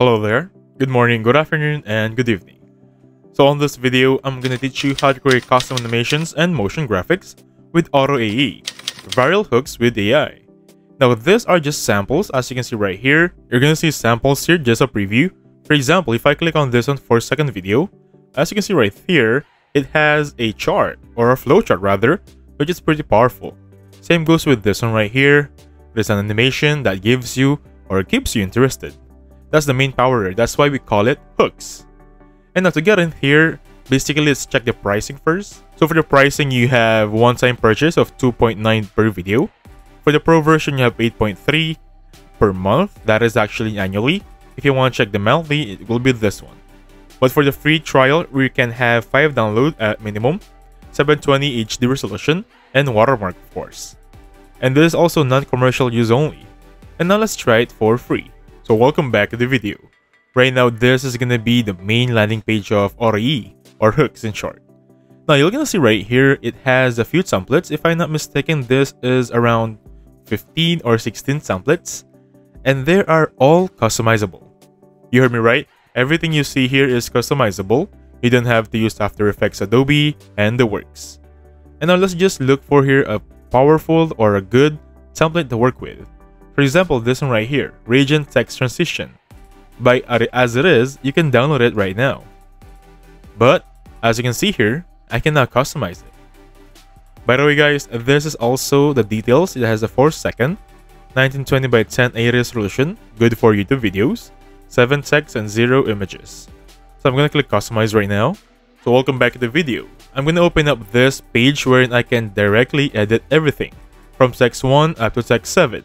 Hello there, good morning, good afternoon, and good evening. So on this video, I'm gonna teach you how to create custom animations and motion graphics with Auto AE, viral hooks with AI. Now these are just samples, as you can see right here. You're gonna see samples here, just a preview. For example, if I click on this one for second video, as you can see right here, it has a chart, or a flowchart rather, which is pretty powerful. Same goes with this one right here. There's an animation that gives you or keeps you interested. That's the main power, that's why we call it hooks. And now to get in here, basically let's check the pricing first. So for the pricing, you have one-time purchase of 2.9 per video. For the pro version, you have 8.3 per month. That is actually annually. If you want to check the monthly, it will be this one. But for the free trial, we can have 5 download at minimum, 720 HD resolution, and watermark of course. And this is also non-commercial use only. And now let's try it for free. So welcome back to the video. Right now, this is gonna be the main landing page of AutoAE, or hooks in short. Now you're gonna see right here, it has a few templates. If I'm not mistaken, this is around 15 or 16 templates. And they are all customizable. You heard me right? Everything you see here is customizable. You don't have to use After Effects Adobe and the works. And now let's just look for here a powerful or a good template to work with. For example, this one right here, Radiant Text Transition. By as it is, you can download it right now. But, as you can see here, I can now customize it. By the way guys, this is also the details. It has a 4 second, 1920 by 1080 resolution, good for YouTube videos, 7 text and 0 images. So I'm gonna click customize right now. So welcome back to the video. I'm gonna open up this page wherein I can directly edit everything, from text 1 up to text 7.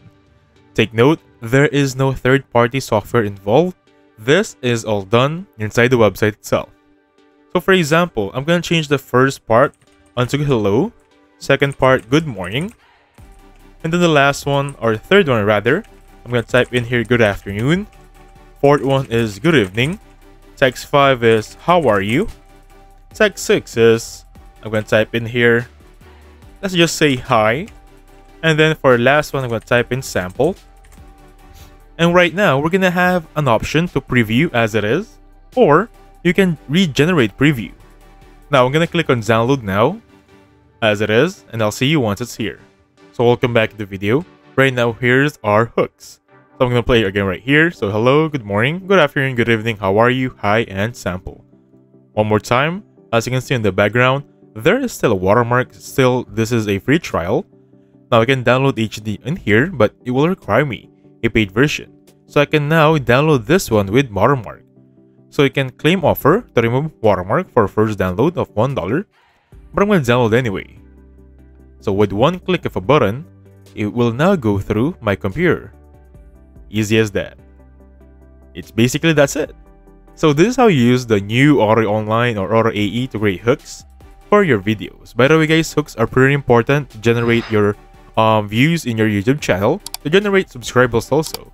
Take note, there is no third-party software involved. This is all done inside the website itself. So for example, I'm gonna change the first part onto hello, second part good morning, and then the last one, or third one rather, I'm gonna type in here good afternoon, fourth one is good evening, text 5 is how are you, text 6 is, I'm gonna type in here, let's just say hi, and then for last one, I'm gonna type in sample, and right now, we're gonna have an option to preview as it is, or you can regenerate preview. Now I'm gonna click on download now, as it is, and I'll see you once it's here. So welcome back to the video. Right now, here's our hooks. So I'm gonna play again right here. So hello, good morning, good afternoon, good evening, how are you, hi, and sample. One more time, as you can see in the background, there is still a watermark, still this is a free trial. Now I can download HD in here, but it will require me a paid version. So I can now download this one with watermark. So you can claim offer to remove watermark for first download of $1, but I'm going to download anyway. So with one click of a button, it will now go through my computer. Easy as that. It's basically that's it. So this is how you use the new Auto Online or Auto AE to create hooks for your videos. By the way guys, hooks are pretty important to generate your um, views in your YouTube channel to generate subscribers also.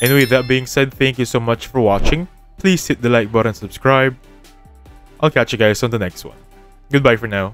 Anyway, that being said, thank you so much for watching. Please hit the like button subscribe. I'll catch you guys on the next one. Goodbye for now.